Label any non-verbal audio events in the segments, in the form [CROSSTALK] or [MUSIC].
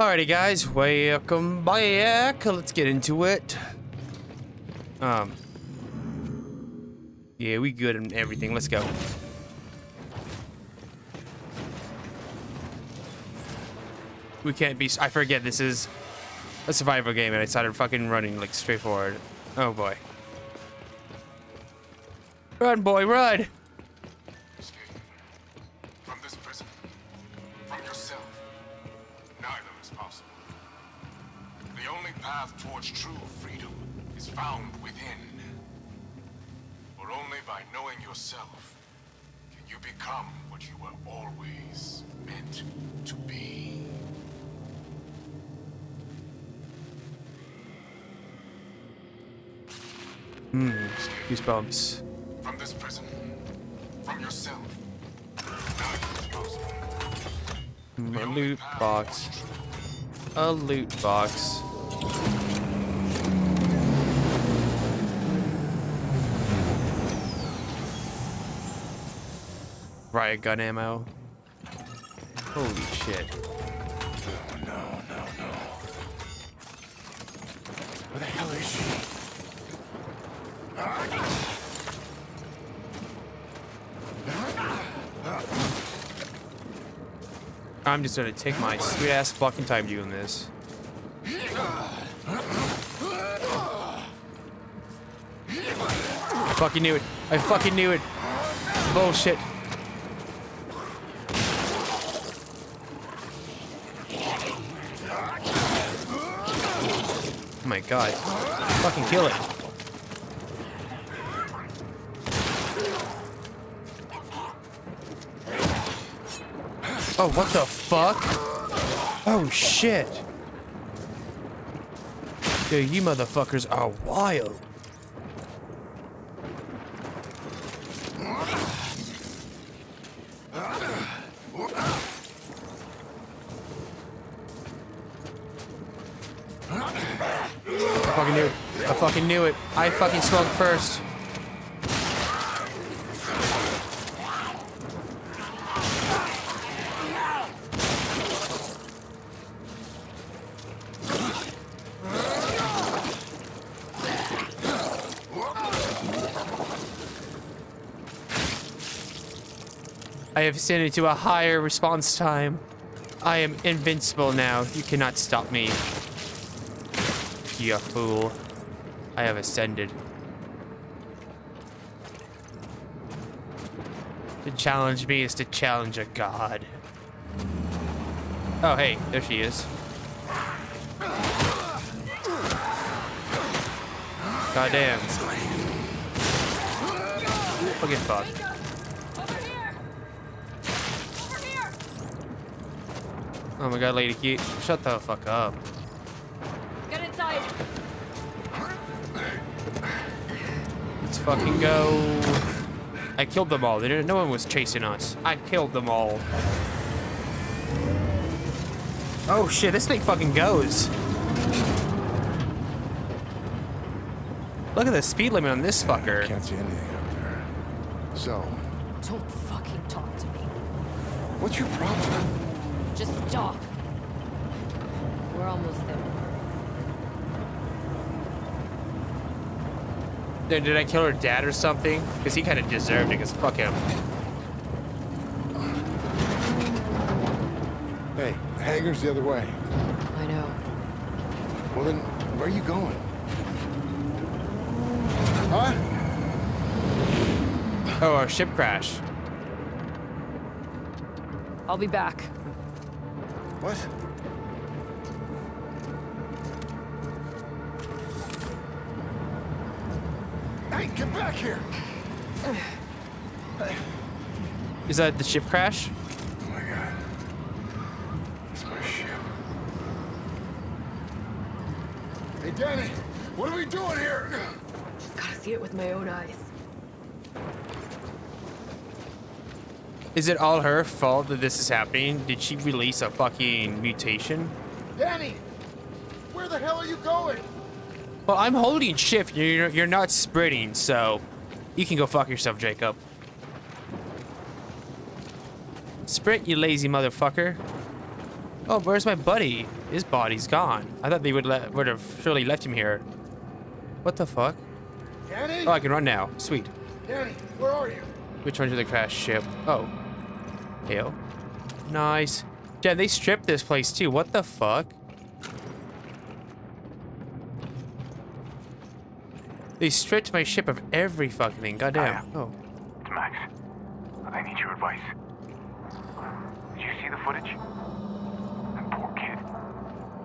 Alrighty, guys, welcome back. Let's get into it. Um, yeah, we good and everything. Let's go. We can't be. I forget this is a survival game, and I started fucking running like straight forward. Oh boy. Run, boy, run! Found within. For only by knowing yourself can you become what you were always meant to be. Hmm, goosebumps. From this prison, from yourself. Possible. A loot box. A loot box. Riot gun ammo. Holy shit. No, no, no. Where the hell is she? I'm just gonna take my sweet ass fucking time doing this. I fucking knew it. I fucking knew it. Bullshit. God. Fucking kill it. Oh, what the fuck? Oh, shit. Dude, you motherfuckers are wild. Fucking knew it. I fucking smoked first. I have ascended to a higher response time. I am invincible now. You cannot stop me. You fool. I have ascended. To challenge me is to challenge a god. Oh, hey, there she is. Goddamn. Fucking fuck. Oh my god, Lady. Shut the fuck up. Fucking go. I killed them all. They didn't, no one was chasing us. I killed them all. Oh shit, this thing fucking goes. Look at the speed limit on this fucker. I Can't see anything up there. So, Don't fucking talk to me. what's your problem? Just stop. We're almost there. Did, did I kill her dad or something? Because he kind of deserved it, because fuck him. Hey, the hangar's the other way. I know. Well then, where are you going? Huh? Oh, our ship crash. I'll be back. What? Hey, get back here! Is that the ship crash? Oh my god. It's my ship. Hey, Dani, what are we doing here? Just gotta see it with my own eyes. Is it all her fault that this is happening? Did she release a fucking mutation? Dani, where the hell are you going? Well, I'm holding shift. You're, you're not sprinting, so you can go fuck yourself, Jacob. Sprint, you lazy motherfucker. Oh, where's my buddy? His body's gone. I thought they would let would have surely left him here. What the fuck? Dani? Oh, I can run now. Sweet. Dani, where are you? Which one's the crashed ship? Oh. Hell. Nice. Yeah, they stripped this place too. What the fuck? They stripped my ship of every fucking thing. Goddamn. Oh. It's Max. I need your advice. Did you see the footage? That poor kid.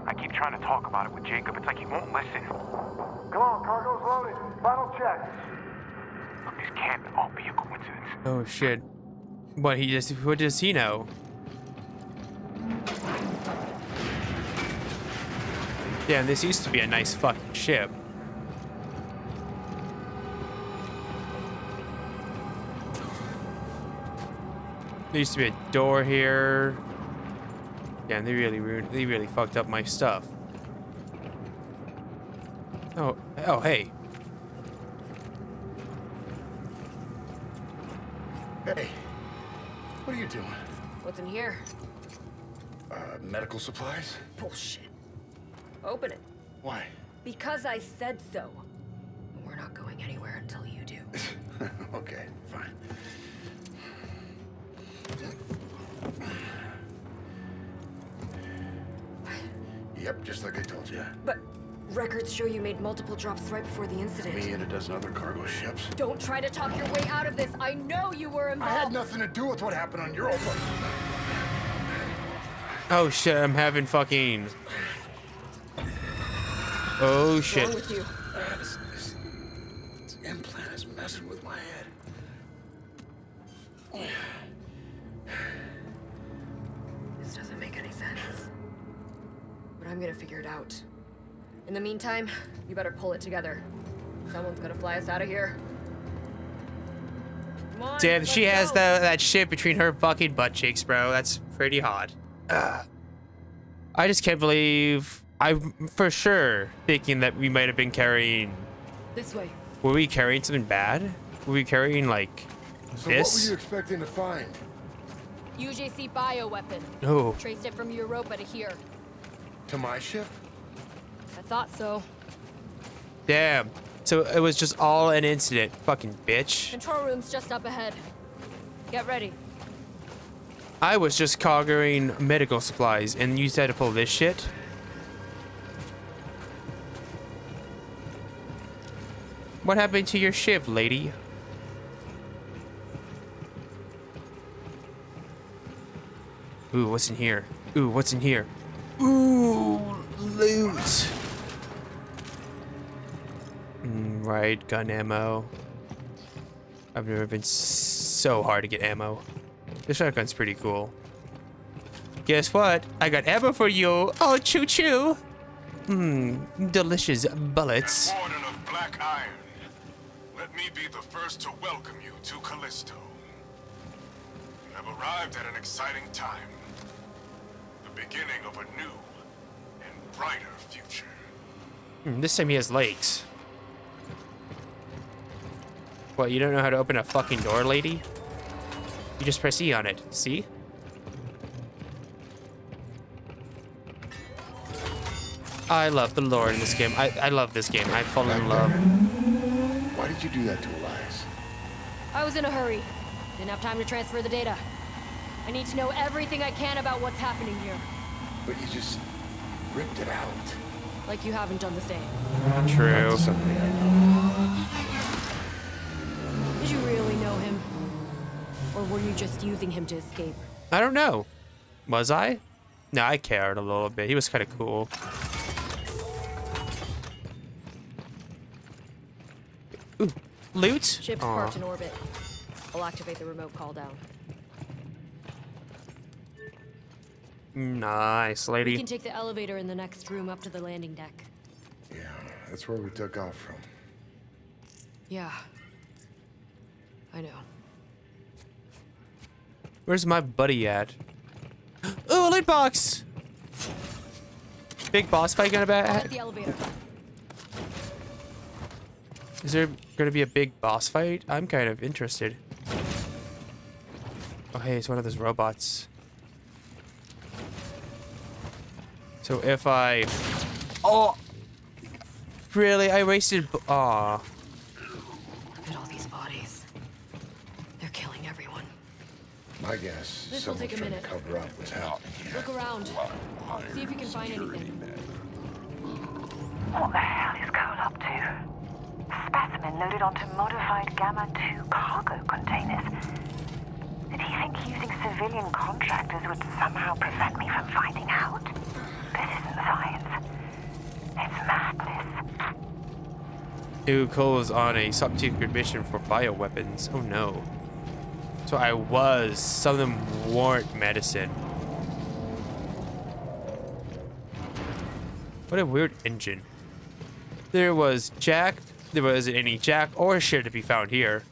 I keep trying to talk about it with Jacob. It's like he won't listen. Come on, cargo's loaded. Final check. Look, this can't all be a coincidence. Oh shit. What he just what does he know? Damn, this used to be a nice fucking ship. There used to be a door here. Damn, they really ruined they really fucked up my stuff. Oh oh hey. Hey, what are you doing? What's in here? Uh, medical supplies? Bullshit. Open it. Why? Because I said so. Yep, just like I told you. But records show you made multiple drops right before the incident. Me and a dozen other cargo ships. Don't try to talk your way out of this. I know you were involved. I had nothing to do with what happened on Europa. Oh shit, I'm having fucking Oh What's shit. wrong with you? This, this, this implant is messing with my head. Oh, I'm gonna figure it out. In the meantime, you better pull it together. Someone's gonna fly us out of here. On, Damn, let's she has go. that that shit between her fucking butt cheeks, bro. That's pretty hot. Ugh. [SIGHS] I just can't believe I'm for sure thinking that we might have been carrying. This way. Were we carrying something bad? Were we carrying like So this? what were you expecting to find? UJC bioweapon. Oh, Traced it from Europa to here. To my ship? I thought so. damn. So it was just all an incident, fucking bitch. Control room's just up ahead. Get ready. I was just cargoing medical supplies, and you said to pull this shit. What happened to your ship, lady? Ooh, what's in here? Ooh, what's in here? Ooh, loot. Mm, right, gun ammo. I've never been so hard to get ammo. This shotgun's pretty cool. Guess what? I got ammo for you. Oh, choo choo. Mmm, delicious bullets. Warden of Black Iron, let me be the first to welcome you to Callisto. You have arrived at an exciting time. The beginning of a new and brighter future. Hmm, this time he has legs. What, you don't know how to open a fucking door, lady? You just press E on it, see? I love the lore in this game. I, I love this game. I've fallen in love. Why did you do that to Elias? I was in a hurry. Didn't have time to transfer the data. I need to know everything I can about what's happening here. But you just ripped it out. Like you haven't done the same. True. That's something I know. Did you really know him? Or were you just using him to escape? I don't know. Was I? No, I cared a little bit. He was kind of cool. Ooh, loot? Ship's Aw. parked in orbit. I'll activate the remote call down. Nice, We lady. can take the elevator in the next room up to the landing deck. Yeah, that's where we took off from. Yeah. I know. Where's my buddy at? Ooh, a loot box! Big boss fight gonna Call be? at the elevator. Is there gonna be a big boss fight? I'm kind of interested. Oh, hey, it's one of those robots. So if I... Oh! Really? I wasted... Aw. Look at all these bodies. They're killing everyone. My guess, This will someone's take a trying to minute. cover up what's happening. Look around. See if you can find anything. What the hell is Cole up to? Specimen loaded onto modified Gamma 2 cargo containers. Did he think using civilian contractors would somehow prevent me from finding out? Science. It's madness. Cole was on a top secret mission for bioweapons. Oh no. So I was. Some of them weren't medicine. What a weird engine. There was Jack. There wasn't any Jack or shit to be found here.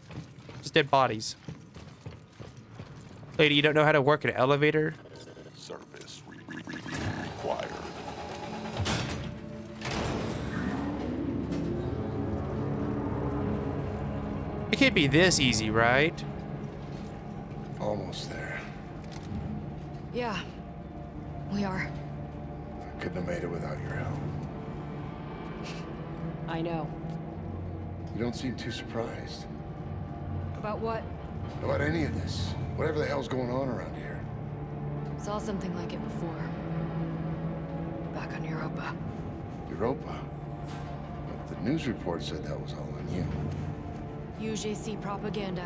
Just dead bodies. Lady, you don't know how to work an elevator? Can't be this easy, right? Almost there. Yeah. We are. I couldn't have made it without your help. I know. You don't seem too surprised About what? about any of this. Whatever the hell's going on around here. Saw something like it before. Back on Europa. Europa. But the news report said that was all on you. UJC propaganda.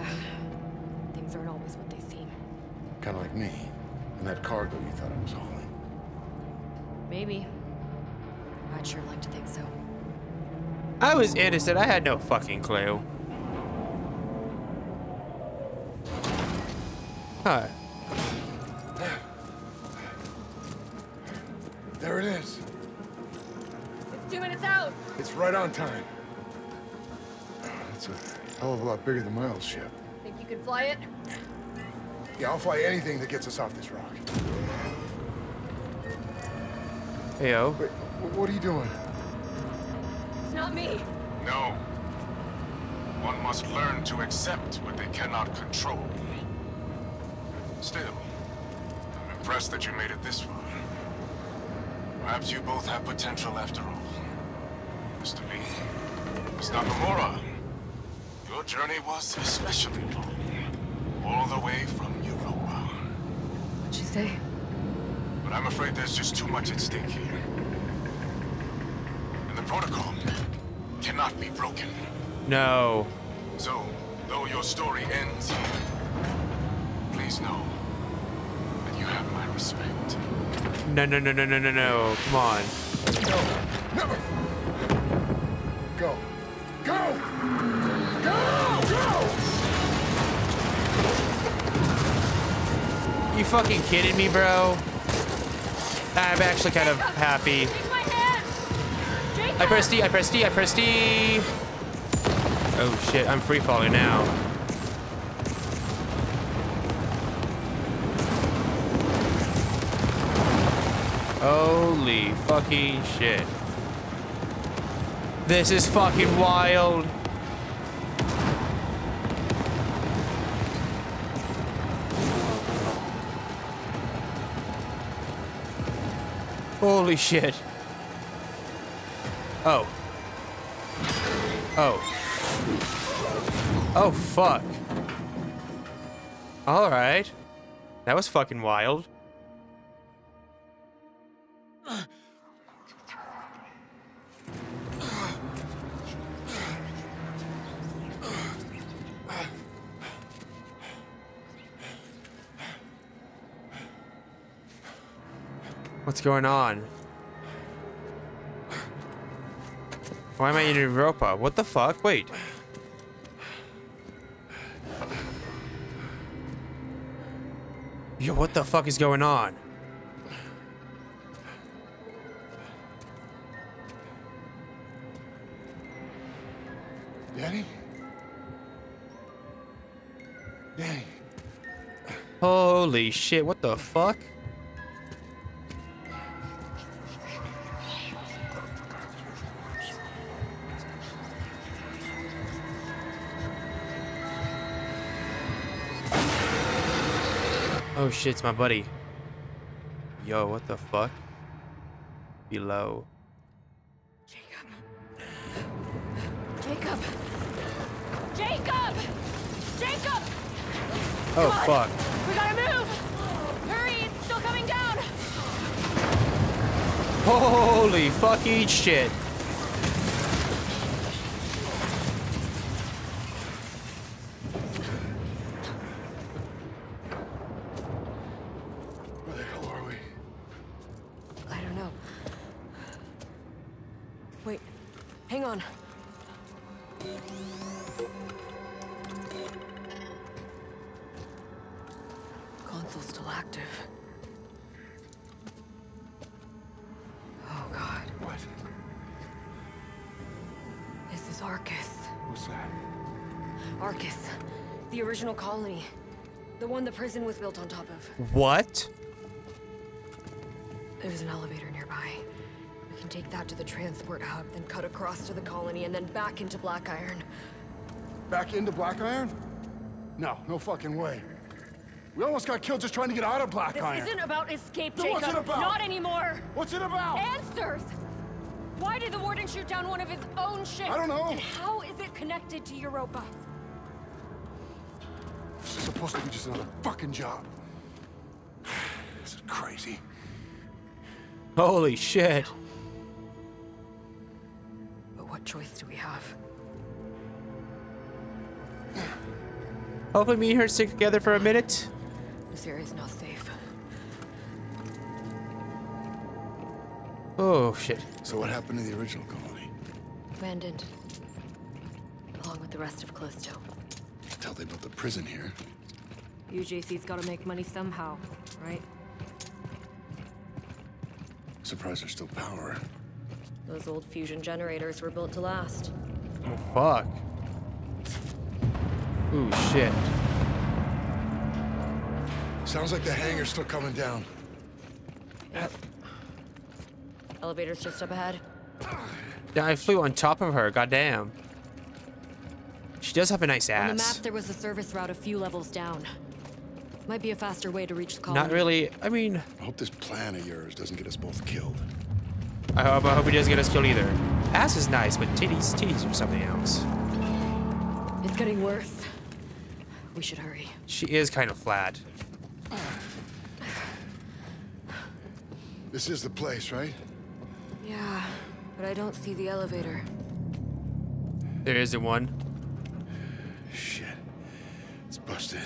Things aren't always what they seem. Kind of like me. And that cargo you thought I was hauling. Maybe. I'd sure like to think so. I was innocent. I had no fucking clue. Huh. Bigger than my old ship. Think you can fly it? Yeah, I'll fly anything that gets us off this rock. Heyo. Wait, what are you doing? It's not me! No. One must learn to accept what they cannot control. Still, I'm impressed that you made it this far. Perhaps you both have potential after all. Mr. Lee, Miss Nakamura, your journey was especially long. All the way from Europa. What'd you say? But I'm afraid there's just too much at stake here. And the protocol cannot be broken. No. So, though your story ends here, please know that you have my respect. No, no, no, no, no, no, no. Come on. No! Go! Fucking kidding me, bro? I'm actually kind of happy. I pressed D, I pressed D, I pressed D. Oh shit, I'm free falling now. Holy fucking shit. This is fucking wild. Holy shit. Oh. Oh. Oh, fuck. Alright. That was fucking wild. What's going on? Why am I in Europa? What the fuck? Wait. Yo, what the fuck is going on? Dani? Dani? Holy shit, what the fuck? Oh shit, it's my buddy. Yo, what the fuck? below. Jacob. Jacob. Jacob! Jacob! Oh, fuck. We gotta move! Hurry, it's still coming down! Holy fucking shit. The prison was built on top of. What? There's an elevator nearby. We can take that to the transport hub, then cut across to the colony, and then back into Black Iron. Back into Black Iron? No, no fucking way. We almost got killed just trying to get out of Black This Iron. isn't about escape, Then Jacob. what's it about? Not anymore. What's it about? Answers! Why did the Warden shoot down one of his own ships? I don't know. And how is it connected to Europa? This is supposed to be just another fucking job. [SIGHS] This is crazy. Holy shit. But what choice do we have? Hopefully me and her stick together for a minute. This area's not safe. Oh shit. So what happened to the original colony? Abandoned. Along with the rest of Callisto. Tell they built a prison here. UJC's gotta make money somehow, right? Surprised there's still power. Those old fusion generators were built to last. Oh, fuck. Ooh shit. Sounds like the hangar's still coming down. Yep. Elevator's just up ahead. Yeah, I flew on top of her. Goddamn. She does have a nice ass. On the map, there was a service route a few levels down. Might be a faster way to reach the colony. Not really. I mean, I hope this plan of yours doesn't get us both killed. I hope, I hope he doesn't get us killed either. Ass is nice, but titties, titties are something else. It's getting worse. We should hurry. She is kind of flat. This is the place, right? Yeah, but I don't see the elevator. There isn't one. Shit. It's busted.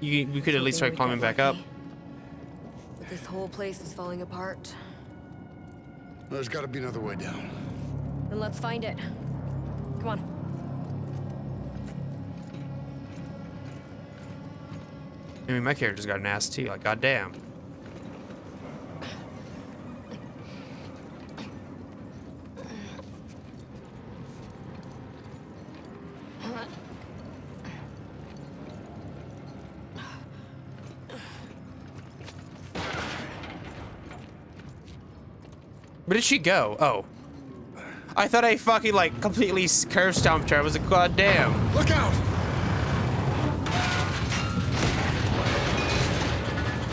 You, we could at least try climbing back up. But this whole place is falling apart. Well, there's got to be another way down. Then let's find it. Come on. I mean, my character's got an ass too. Like, goddamn. Where did she go? Oh. I thought I fucking like completely s- curve stomped her. I was like, god damn. Look out!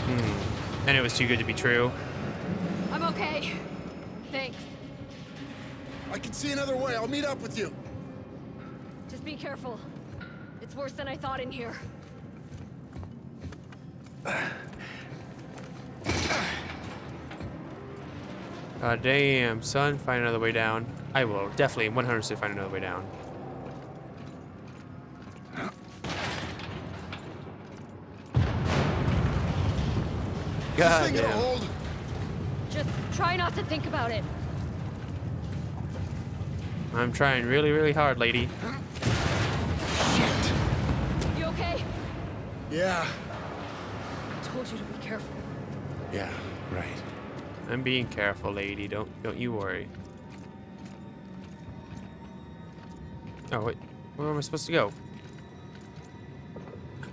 Hmm. And it was too good to be true. I'm okay. Thanks. I can see another way. I'll meet up with you. Just be careful. It's worse than I thought in here. God damn, son. Find another way down. I will definitely 100% find another way down. God damn. Just try not to think about it. I'm trying really, really hard, lady. Shit. You okay? Yeah. I told you to be careful. Yeah, right. I'm being careful, lady. Don't don't you worry. Oh wait, where am I supposed to go?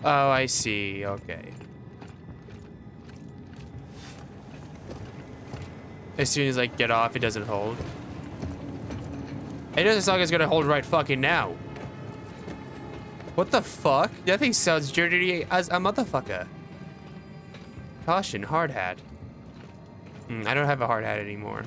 Oh, I see. Okay. As soon as I get off, it doesn't hold. It doesn't sound like it's gonna hold right fucking now. What the fuck? That thing sounds dirty as a motherfucker. Caution, hard hat. Mm, I don't have a hard hat anymore.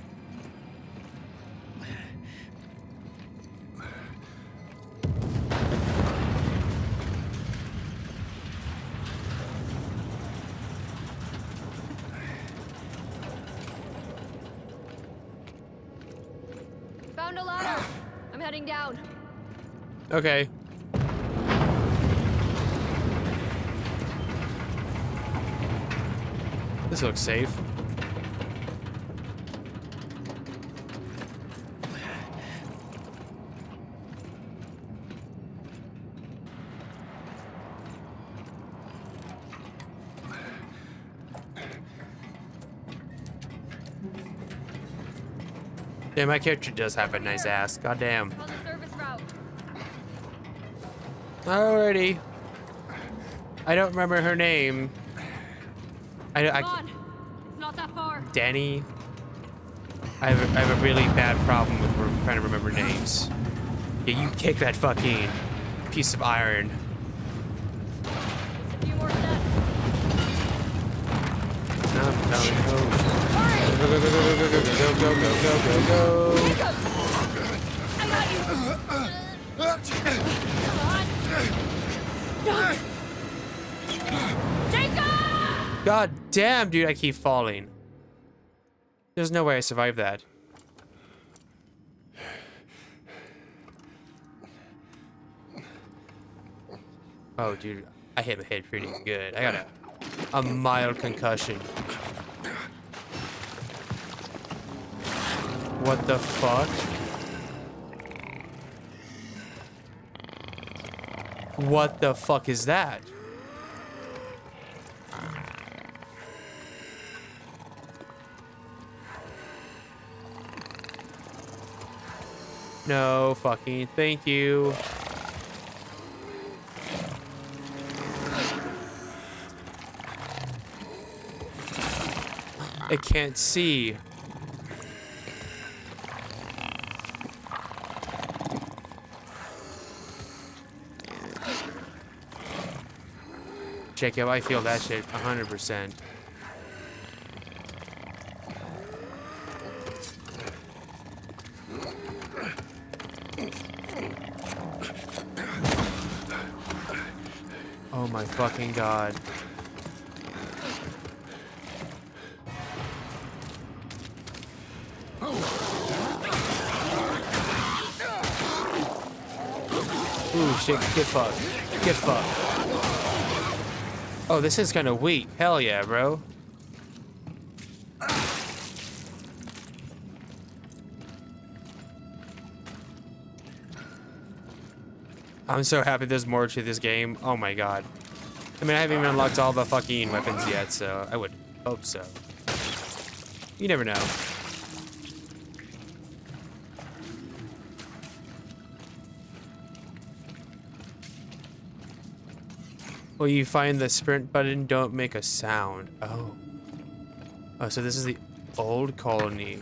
Found a ladder. I'm heading down. Okay. This looks safe. Yeah, my character does have a nice ass. Goddamn. On the service route. Alrighty. I don't remember her name. I, I on. It's not that far. Dani. I have, a, I have a really bad problem with trying to remember names. Yeah, you kick that fucking piece of iron. Go, go, go, go, go, go, go, go, go, go, go! God damn, dude, I keep falling. There's no way I survived that. Oh, dude, I hit my head pretty good. I got a, a mild concussion. What the fuck? What the fuck is that? No fucking thank you. I can't see. Jacob, I feel that shit 100%. Oh my fucking god. Ooh, shit, get fucked. Get fucked. Oh, this is kind of weak. Hell yeah, bro. I'm so happy there's more to this game. Oh my god. I mean, I haven't even unlocked all the fucking weapons yet, so I would hope so. You never know. Well, you find the sprint button, don't make a sound. Oh. Oh, so this is the old colony.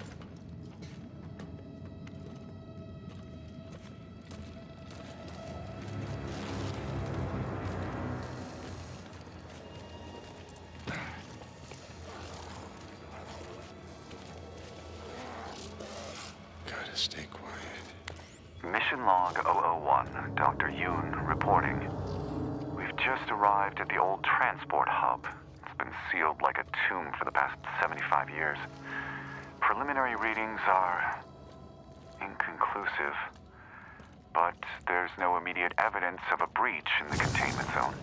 Of a breach in the containment zone.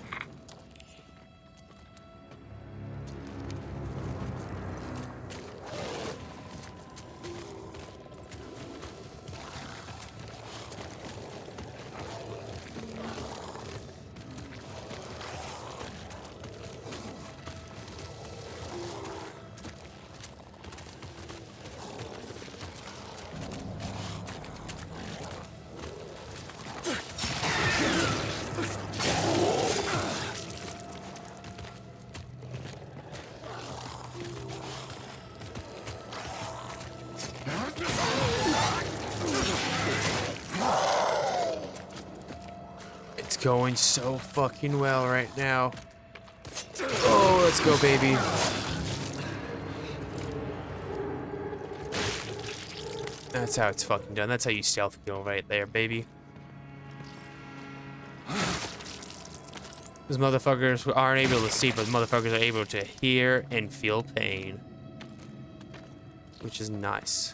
Going so fucking well right now. Oh, let's go, baby. That's how it's fucking done. That's how you stealth kill right there, baby. Those motherfuckers aren't able to see, but motherfuckers are able to hear and feel pain. Which is nice.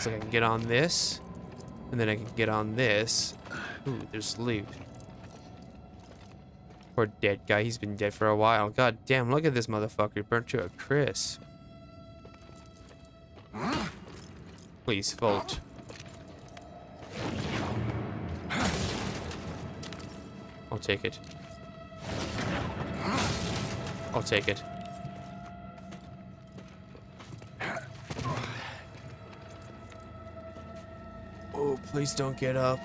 Looks like I can get on this. And then I can get on this. Ooh, there's loot. Poor dead guy. He's been dead for a while. God damn, look at this motherfucker. Burnt to a crisp. Please, vote. I'll take it. I'll take it. Please don't get up.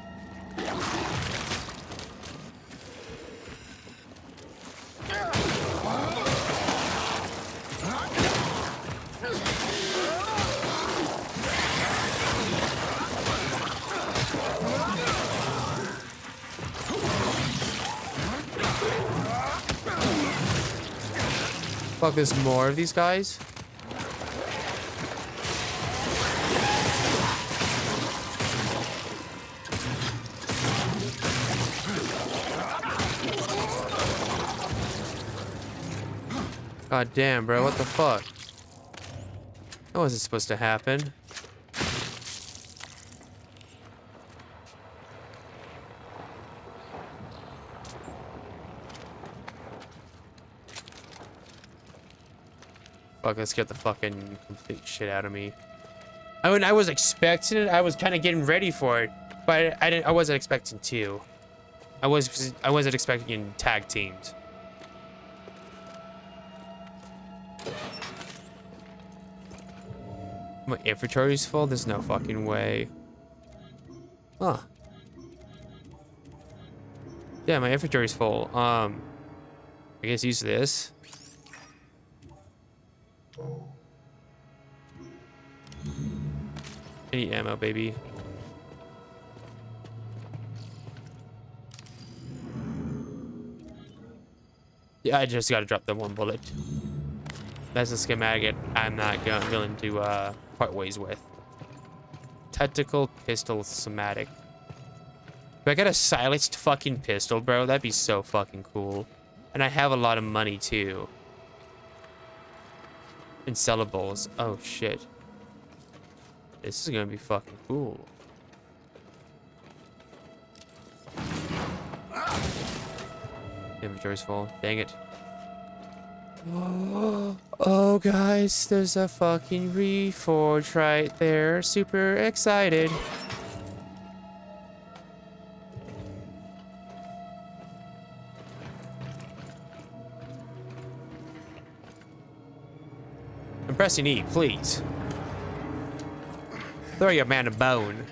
Fuck, there's more of these guys? God damn, bro, what the fuck? That wasn't supposed to happen. Fuck, let's get the fucking complete shit out of me. I mean, I was expecting it. I was kind of getting ready for it, but I didn't. I wasn't expecting two. I was. I wasn't expecting tag teams. My inventory's full? There's no fucking way. Huh. Yeah, my inventory's full. Um, I guess use this. Any ammo, baby. Yeah, I just gotta drop the one bullet. That's a schematic I'm not going willing to uh, part ways with. Tactical pistol somatic. If I got a silenced fucking pistol, bro, that'd be so fucking cool. And I have a lot of money too. And sellables. Oh shit. This is gonna be fucking cool. Inventory's full. Dang it. [GASPS] Oh, guys, there's a fucking reforge right there. Super excited. I'm pressing E, please. Throw your man a bone.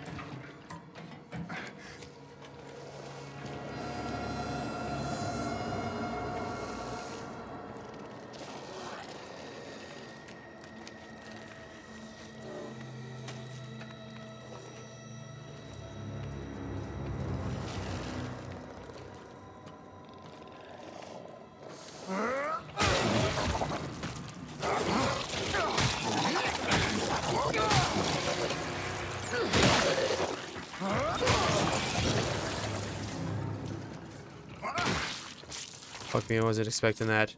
Fuck me, I wasn't expecting that.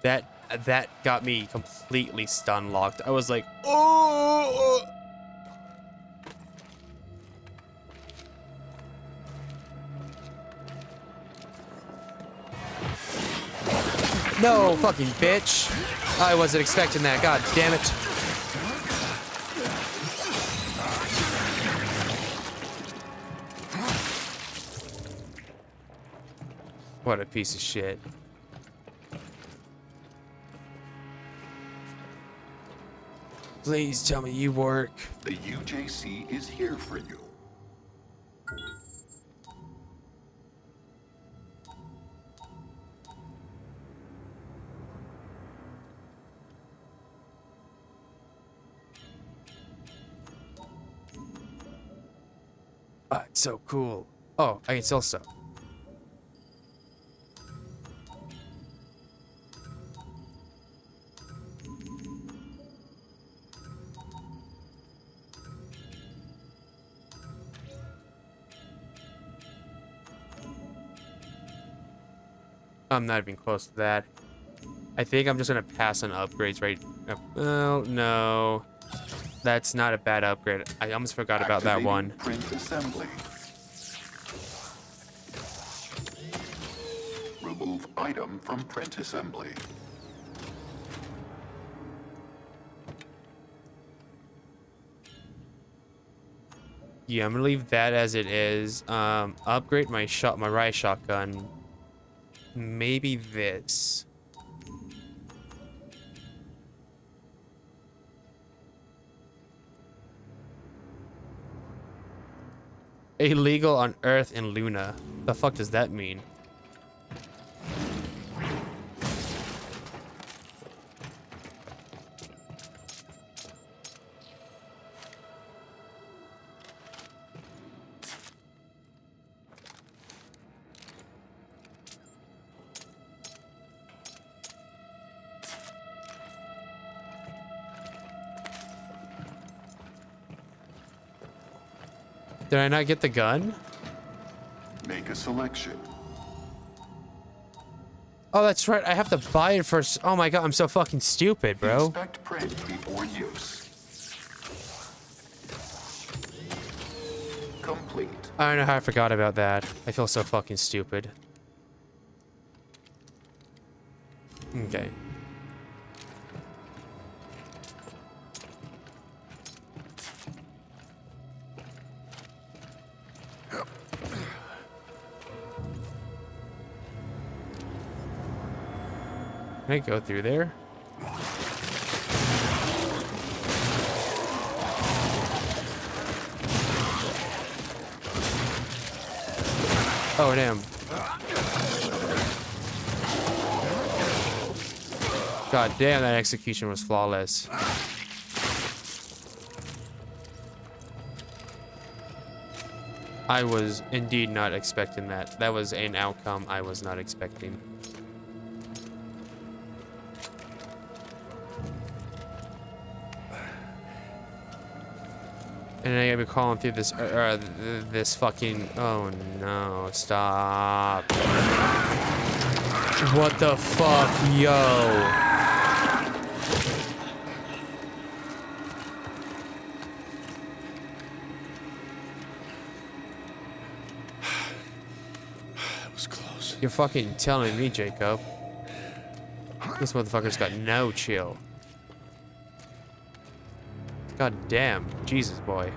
That that got me completely stun locked. I was like, oh. No, fucking bitch. I wasn't expecting that. God damn it. What a piece of shit. Please tell me you work. The UJC is here for you. Ah, it's so cool. Oh, I can sell stuff. I'm not even close to that. I think I'm just gonna pass on upgrades right now. Well, no. That's not a bad upgrade. I almost forgot about that one. Print assembly. Remove item from print assembly. Yeah, I'm gonna leave that as it is. Um, upgrade my shot, my riot shotgun. Maybe this. Illegal on Earth and Luna. The fuck does that mean? Did I not get the gun? Make a selection. Oh, that's right. I have to buy it first. Oh my god, I'm so fucking stupid, bro. Inspect print before use. Complete. I don't know how I forgot about that. I feel so fucking stupid. Okay. I go through there? Oh, damn. God damn, that execution was flawless. I was indeed not expecting that. That was an outcome I was not expecting. And I gotta be calling through this, uh, uh, this fucking, oh no, stop. What the fuck, yo? That was close. You're fucking telling me, Jacob. This motherfucker's got no chill. God damn. Jesus, boy.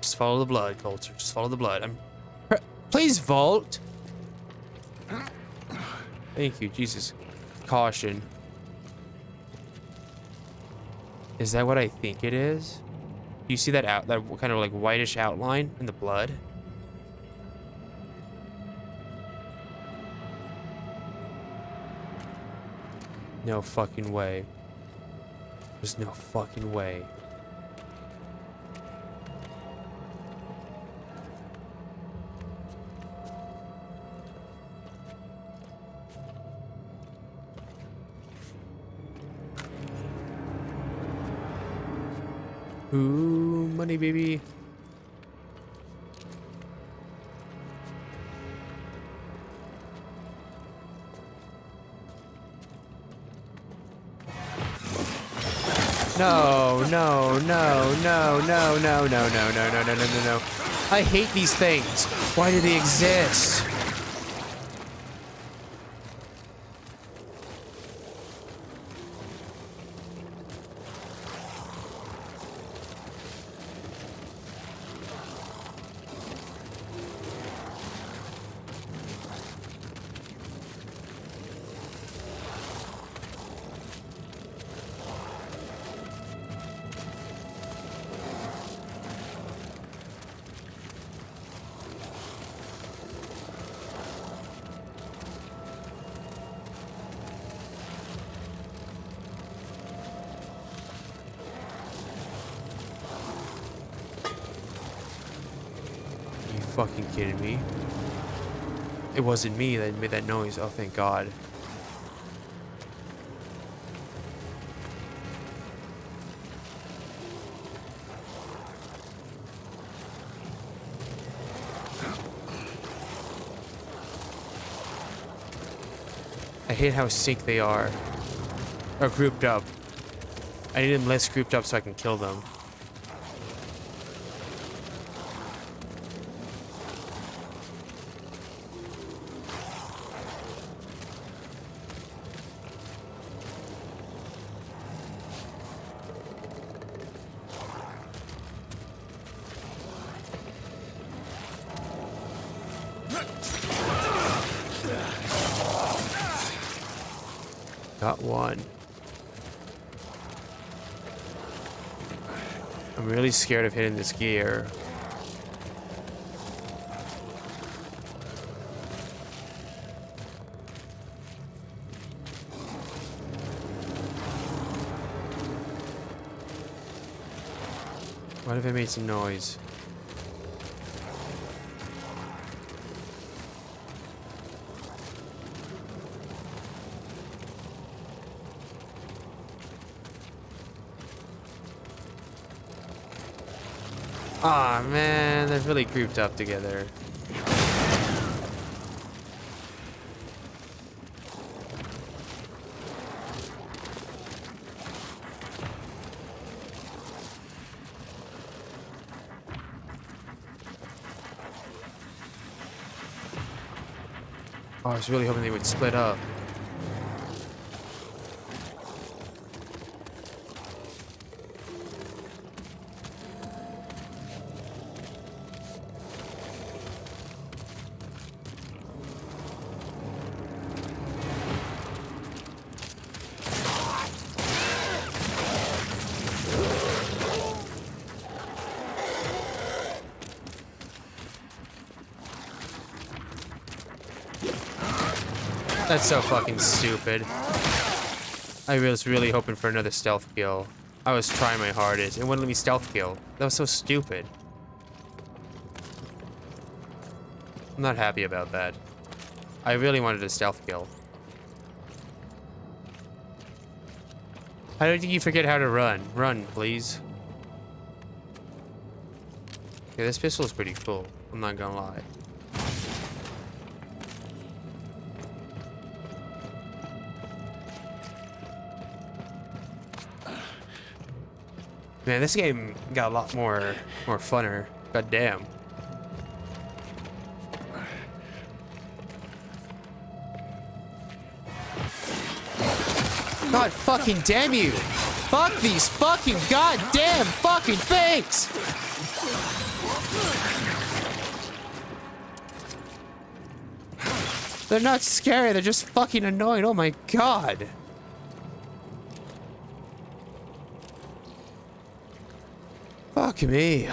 Just follow the blood, Coulter. Just follow the blood. I'm... Please vault! Thank you, Jesus. Caution. Is that what I think it is? You see that out that kind of like whitish outline in the blood? No fucking way. There's no fucking way. Ooh, money baby. No, no, no, no, no, no, no, no, no, no, no, no, no, no. I hate these things. Why do they exist? Kidding me? It wasn't me that made that noise. Oh, thank God. I hate how sick they are. Or grouped up. I need them less grouped up so I can kill them. Scared of hitting this gear. What if I made some noise? Really grouped up together. Oh, I was really hoping they would split up. That's so fucking stupid. I was really hoping for another stealth kill. I was trying my hardest. It wouldn't let me stealth kill. That was so stupid. I'm not happy about that. I really wanted a stealth kill. How did you forget how to run? Run, please. Yeah, this pistol is pretty cool. I'm not gonna lie. Man, this game got a lot more more funner. God damn. God fucking damn you! Fuck these fucking goddamn fucking things! They're not scary, they're just fucking annoying. Oh my god. Fuck me.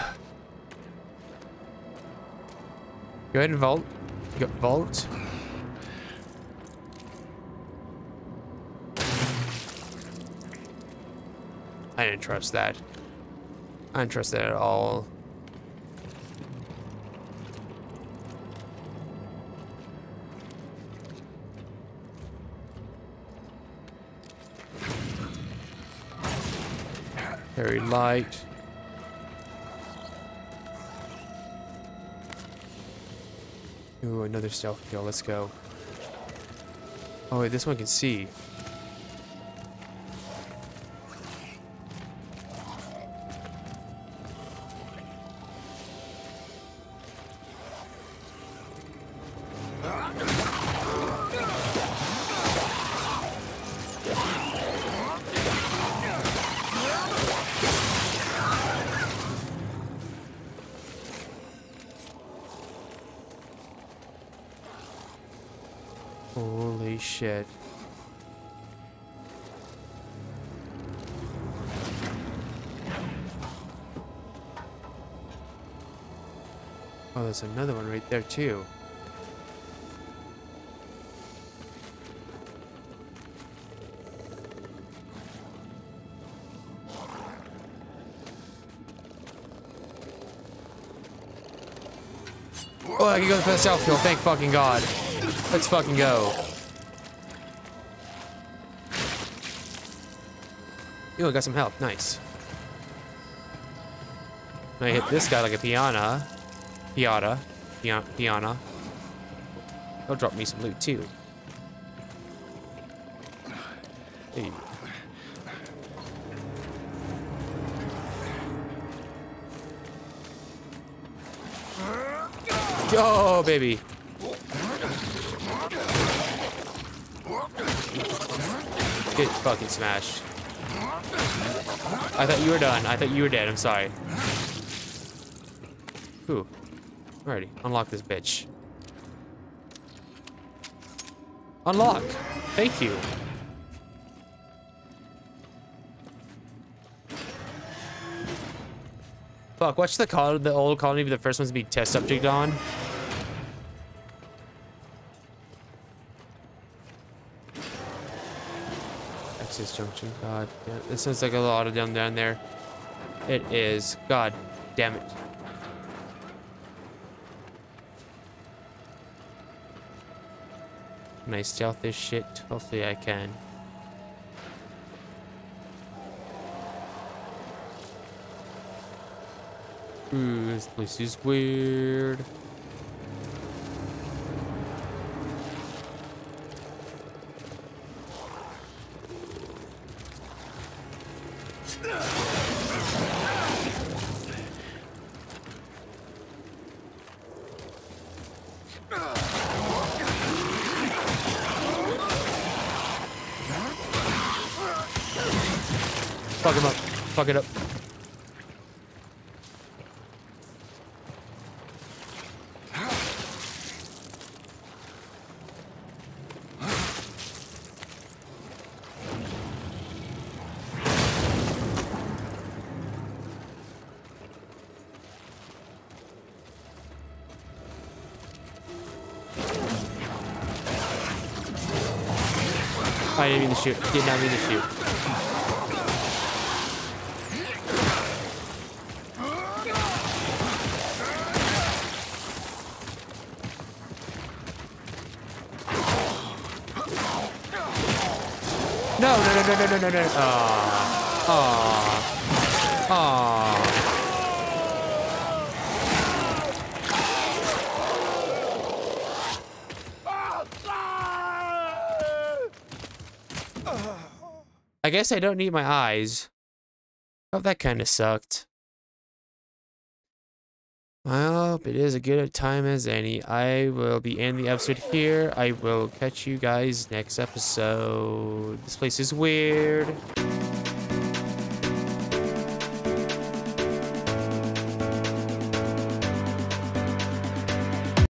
Go ahead and vault. Go vault. I didn't trust that. I didn't trust that at all. Very light. Ooh, another stealth kill. Let's go. Oh, wait, this one can see. Shit. Oh, there's another one right there too. Oh, I can go for the self kill. Thank fucking god. Let's fucking go. Yo, I got some health. Nice. I hit this guy like a piana. Piata. Piana. Piana. He'll drop me some loot too. Hey. Yo, baby. Get fucking smashed. I thought you were done. I thought you were dead. I'm sorry. Ooh. Alrighty. Unlock this bitch. Unlock. Thank you. Fuck, watch the col the old colony be the first ones to be test subject on. Access junction, god. Yeah, this sounds like a lot of them down there. It is. God damn it. Can I stealth this shit? Hopefully I can. Ooh, this place is weird. Shoot. Did not mean to shoot. No, no, no, no, no, no, no, no. Aww. Aww. Guess I don't need my eyes. Oh, that kind of sucked. Well, it is a good time as any. I will be ending the episode here. I will catch you guys next episode. This place is weird.